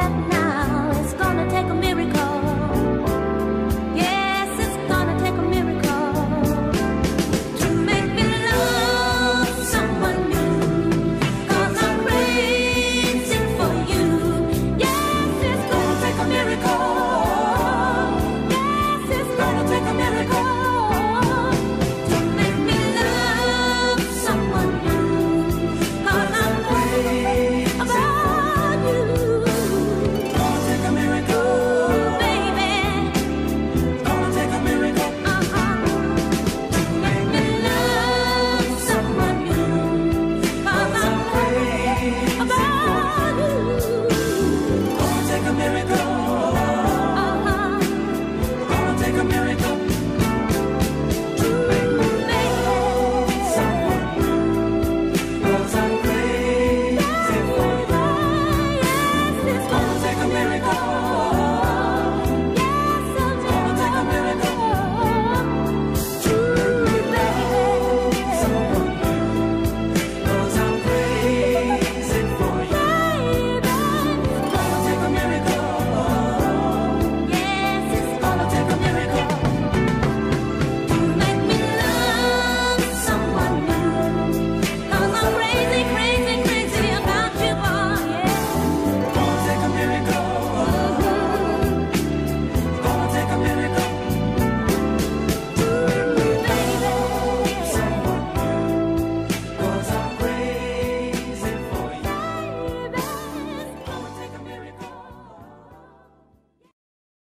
that night.